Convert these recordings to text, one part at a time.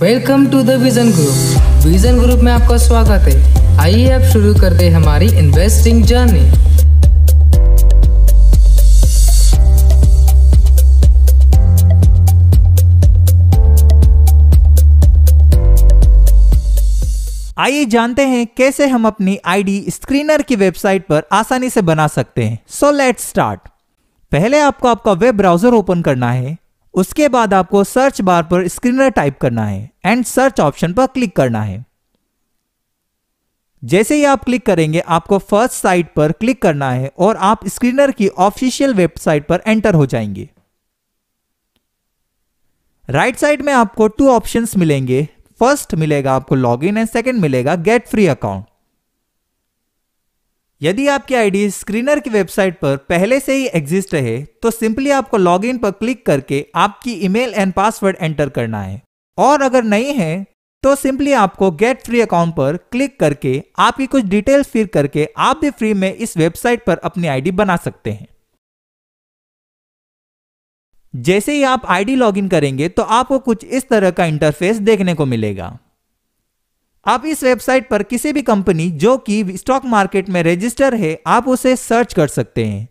Welcome to the vision group vision group में आपका स्वागत है। आइए अब शुरू करते हैं हमारी इन्वेस्टिंग जर्नी आइए जानते हैं कैसे हम अपनी आईडी स्क्रीनर की वेबसाइट पर आसानी से बना सकते हैं। सो लेट्स स्टार्ट पहले आपको आपका वेब ब्राउज़र ओपन करना है। उसके बाद आपको सर्च बार पर स्क्रीनर टाइप करना है एंड सर्च ऑप्शन पर क्लिक करना है। जैसे ही आप क्लिक करेंगे, आपको फ़र्स्ट साइट पर क्लिक करना है और आप स्क्रीनर की ऑफिशियल वेबसाइट पर एंटर हो जाएँगे। राइट right साइड में आपको टू ऑप्शंस मिलेंगे। फ़र्स्ट मिलेगा आपको लॉगिन एंड सेकंड मिलेगा गेट फ्री अकाउंट यदि आपकी आईडी स्क्रीनर की वेबसाइट पर पहले से ही एग्जिस्ट है तो सिंपली आपको लॉगिन पर क्लिक करके आपकी ईमेल एंड पासवर्ड एंटर करना है। और अगर नहीं है तो सिंपली आपको गेट फ्री अकाउंट पर क्लिक करके आपकी कुछ डिटेल्स फिर करके आप भी फ्री में इस वेबसाइट पर अपनी आईडी बना सकते हैं। जैसे ही आप आईडी लॉगिन करेंगे तो आपको कुछ इस तरह का इंटरफेस देखने को मिलेगा। आप इस वेबसाइट पर किसी भी कंपनी जो कि स्टॉक मार्केट में रजिस्टर है, आप उसे सर्च कर सकते हैं।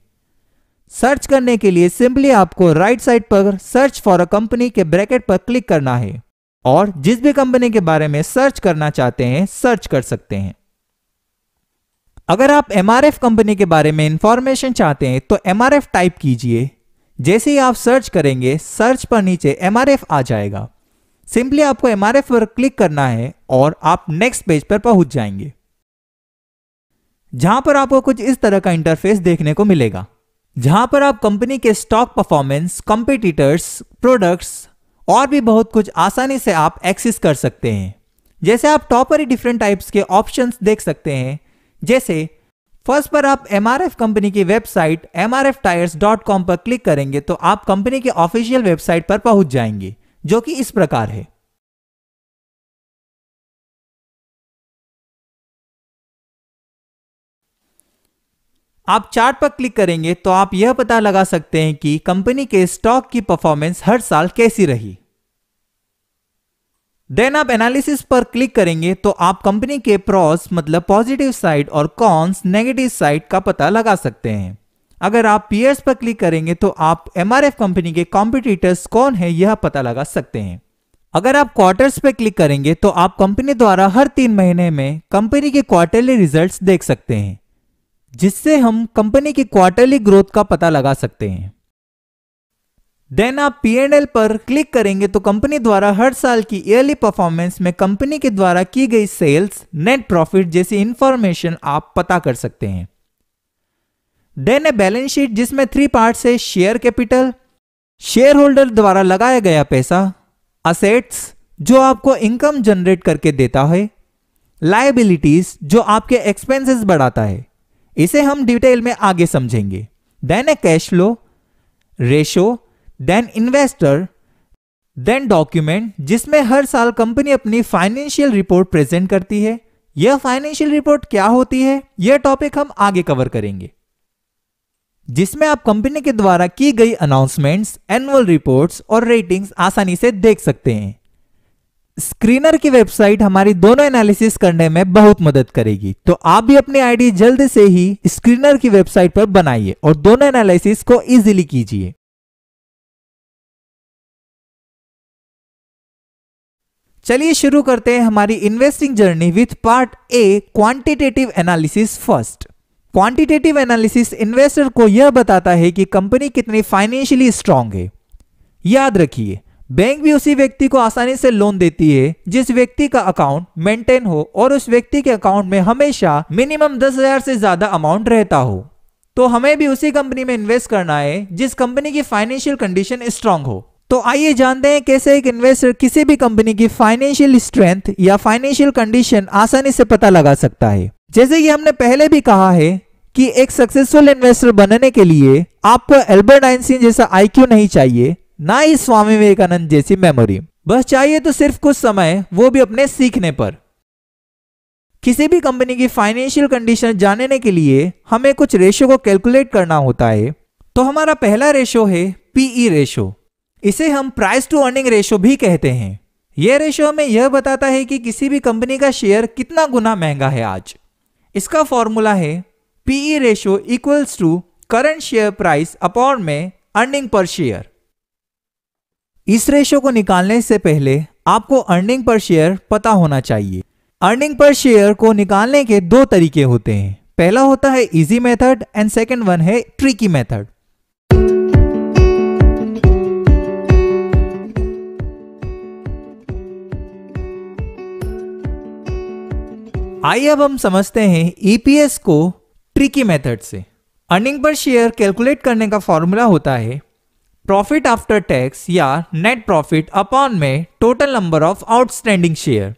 सर्च करने के लिए सिंपली आपको राइट साइड पर सर्च फॉर अ कंपनी के ब्रैकेट पर क्लिक करना है और जिस भी कंपनी के बारे में सर्च करना चाहते हैं, सर्च कर सकते हैं। अगर आप एमआरएफ कंपनी के बारे में इंफॉर्मेशन चाहते हैं तो एमआरएफ टाइप कीजिए। जैसे ही आप सर्च करेंगे सर्च पर नीचे एमआरएफ आ जाएगा। सिंपली आपको एमआरएफ पर क्लिक करना है और आप नेक्स्ट पेज पर पहुँच जाएँगे। जहाँ पर आपको कुछ इस तरह का इंटरफेस देखने को मिलेगा। जहाँ पर आप कंपनी के स्टॉक परफॉर्मेंस कंपिटिटर्स प्रोडक्ट्स और भी बहुत कुछ आसानी से आप एक्सेस कर सकते हैं। जैसे आप टॉप पर ही डिफरेंट टाइप्स के ऑप्शंस देख सकते हैं। जैसे फ़र्स्ट पर आप एमआरएफ कंपनी की वेबसाइट एम पर क्लिक करेंगे तो आप कंपनी की ऑफिशियल वेबसाइट पर पहुँच जाएँगे। जो कि इस प्रकार है। आप चार्ट पर क्लिक करेंगे तो आप यह पता लगा सकते हैं कि कंपनी के स्टॉक की परफॉर्मेंस हर साल कैसी रही। देन आप एनालिसिस पर क्लिक करेंगे तो आप कंपनी के प्रॉस मतलब पॉजिटिव साइड और कॉन्स नेगेटिव साइड का पता लगा सकते हैं। अगर आप पीएस पर क्लिक करेंगे तो आप एमआरएफ कंपनी के कॉम्पिटिटर्स कौन है यह पता लगा सकते हैं। अगर आप क्वार्टर्स पर क्लिक करेंगे तो आप कंपनी द्वारा हर तीन महीने में कंपनी के क्वार्टरली रिजल्ट्स देख सकते हैं, जिससे हम कंपनी की क्वार्टरली ग्रोथ का पता लगा सकते हैं। देन आप पी एल पर क्लिक करेंगे तो कंपनी द्वारा हर साल की ईयरली परफॉर्मेंस में कंपनी के द्वारा की गई सेल्स नेट प्रॉफिट जैसी इंफॉर्मेशन आप पता कर सकते हैं। देन ए बैलेंस शीट जिसमें थ्री पार्ट है शेयर कैपिटल शेयर होल्डर द्वारा लगाया गया पैसा असेट्स जो आपको इनकम जनरेट करके देता है लाइबिलिटीज जो आपके एक्सपेंसेस बढ़ाता है, इसे हम डिटेल में आगे समझेंगे। Then a cash flow ratio then investor then document जिसमें हर साल कंपनी अपनी फाइनेंशियल रिपोर्ट प्रेजेंट करती है। यह फाइनेंशियल रिपोर्ट क्या होती है? यह टॉपिक हम आगे कवर करेंगे। जिसमें आप कंपनी के द्वारा की गई अनाउंसमेंट्स एनुअल रिपोर्ट्स और रेटिंग्स आसानी से देख सकते हैं। स्क्रीनर की वेबसाइट हमारी दोनों एनालिसिस करने में बहुत मदद करेगी। तो आप भी अपनी आईडी जल्द से ही स्क्रीनर की वेबसाइट पर बनाइए और दोनों एनालिसिस को इजीली कीजिए। चलिए शुरू करते हैं हमारी investing journey with part A quantitative analysis first quantitative analysis investor को यह बताता है कि कंपनी कितनी फाइनेंशियली स्ट्रांग है। याद रखिए बैंक भी उसी व्यक्ति को आसानी से लोन देती है, जिस व्यक्ति का अकाउंट मेंटेन हो और उस व्यक्ति के अकाउंट में हमेशा मिनिमम दस हज़ार से ज़्यादा अमाउंट रहता हो। तो हमें भी उसी कंपनी में इन्वेस्ट करना है, जिस कंपनी की फाइनेंशियल कंडीशन स्ट्रांग हो। तो आइए जानते हैं कैसे एक इन्वेस्टर किसी भी कंपनी की फाइनेंशियल स्ट्रेंथ या फाइनेंशियल कंडीशन आसानी से पता लगा सकता है। जैसे कि हमने पहले भी कहा है कि एक सक्सेसफुल इन्वेस्टर बनने के लिए आपको एल्बर्ट आइंस्टीन जैसा आईक्यू नहीं चाहिए, ना ही स्वामी विवेकानंद जैसी मेमोरी बस चाहिए तो सिर्फ़ कुछ समय, वो भी अपने सीखने पर। किसी भी कंपनी की फाइनेंशियल कंडीशन जानने के लिए हमें कुछ रेशो को कैलकुलेट करना होता है। तो हमारा पहला रेशो है पीई रेशो इसे हम प्राइस टू अर्निंग रेशो भी कहते हैं। यह रेशियो हमें यह बताता है कि किसी भी कंपनी का शेयर कितना गुना महँगा है आज। इसका फॉर्मूला है PE ratio equals to current share price upon में अर्निंग पर शेयर इस रेशियो को निकालने से पहले आपको अर्निंग पर शेयर पता होना चाहिए। अर्निंग पर शेयर को निकालने के दो तरीके होते हैं। पहला होता है easy method and second one है ट्रिकी मेथड आइए अब हम समझते हैं ईपीएस को ट्रिकी मेथड से। अर्निंग पर शेयर कैलकुलेट करने का फॉर्मूला होता है प्रॉफिट आफ्टर टैक्स या नेट प्रॉफिट अपॉन में total number of outstanding share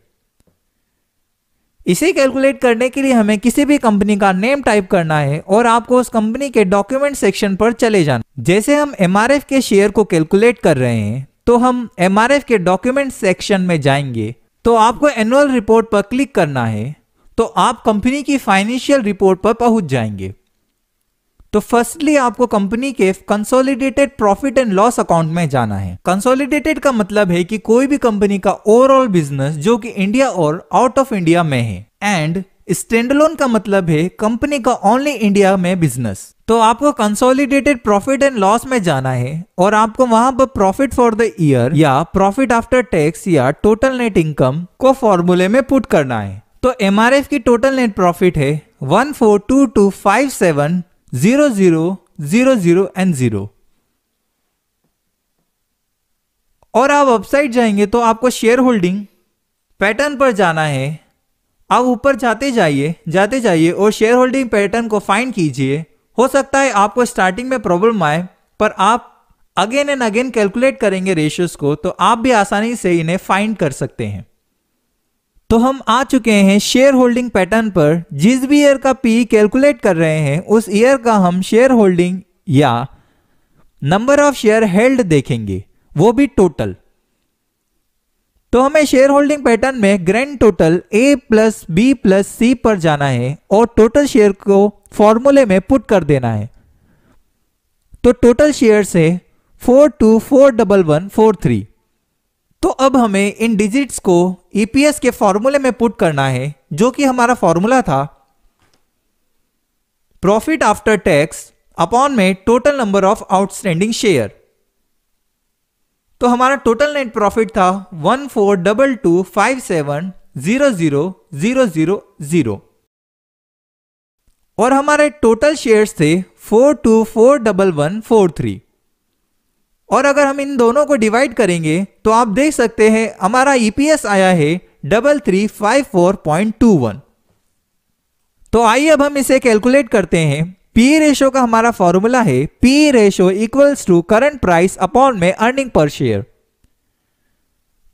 इसे कैलकुलेट करने के लिए हमें किसी भी कंपनी का नेम टाइप करना है और आपको उस कंपनी के डॉक्यूमेंट सेक्शन पर चले जाना जैसे हम एमआरएफ के शेयर को कैलकुलेट कर रहे हैं तो हम एमआरएफ के डॉक्यूमेंट सेक्शन में जाएँगे तो आपको एनुअल रिपोर्ट पर क्लिक करना है। तो आप कंपनी की फाइनेंशियल रिपोर्ट पर पहुँच जाएँगे। तो फर्स्टली आपको कंपनी के consolidated profit and loss account में जाना है। कंसोलिडेटेड का मतलब है कि कोई भी कंपनी का ओवरऑल बिज़नेस जो कि इंडिया और आउट ऑफ़ इंडिया में है। एंड स्टैंडलोन का मतलब है कंपनी का ओनली इंडिया में बिज़नेस तो आपको कंसोलिडेटेड प्रॉफिट एंड लॉस में जाना है और आपको वहाँ पर प्रॉफिट फॉर द ईयर या प्रॉफिट आफ्टर टैक्स या टोटल नेट इनकम को फॉर्मूले में पुट करना है। तो MRF की टोटल नेट प्रॉफिट है one four two two five seven zero zero zero zero and zero और आप वेबसाइट जाएँगे तो आपको शेयर होल्डिंग पैटर्न पर जाना है। आप ऊपर जाते जाइए जाते जाइए और शेयर होल्डिंग पैटर्न को फाइंड कीजिए। हो सकता है आपको स्टार्टिंग में प्रॉब्लम आए, पर आप अगेन एंड अगेन कैलकुलेट करेंगे रेशियोज को तो आप भी आसानी से इन्हें फाइंड कर सकते हैं। तो हम आ चुके हैं शेयर होल्डिंग पैटर्न पर। जिस भी ईयर का पी कैलकुलेट कर रहे हैं, उस ईयर का हम शेयर होल्डिंग या नंबर ऑफ़ शेयर हेल्ड देखेंगे। वो भी टोटल तो हमें शेयर होल्डिंग पैटर्न में grand total A plus B plus C पर जाना है और टोटल शेयर को फॉर्मूले में पुट कर देना है। तो टोटल शेयर से four two four double one four three तो अब हमें इन डिजिट्स को ईपीएस e के फॉर्मूले में पुट करना है, जो कि हमारा फॉर्मूला था। प्रॉफिट आफ्टर टैक्स अपॉन में total number of outstanding share तो हमारा टोटल नेट प्रॉफिट था one four double two five seven zero zero zero zero zero और हमारे टोटल शेयर्स थे four two four double one four three और अगर हम इन दोनों को डिवाइड करेंगे तो आप देख सकते हैं हमारा ईपीएस आया है double three five four point two one तो आइए अब हम इसे कैलकुलेट करते हैं। पी रेशो का हमारा फॉर्मूला है P ratio equals to current price upon में अर्निंग पर शेयर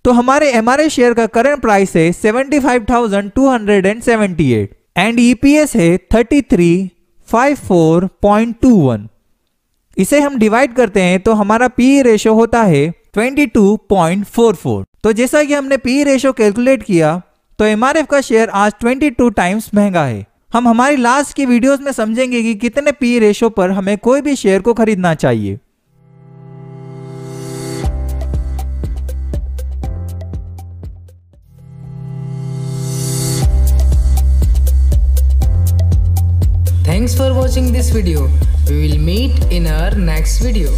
तो हमारे एम शेयर का करंट प्राइस है 75,278 एंड ईपीएस है 3354.21 इसे हम डिवाइड करते हैं तो हमारा पी रेशो होता है 22.44 तो जैसा कि हमने पी रेशो कैलकुलेट किया तो एमआरएफ का शेयर आज 22 टाइम्स महँगा है। हम हमारी लास्ट की वीडियोस में समझेंगे कि कितने पी रेशो पर हमें कोई भी शेयर को खरीदना चाहिए। Thanks for watching this video. We will meet in our next video.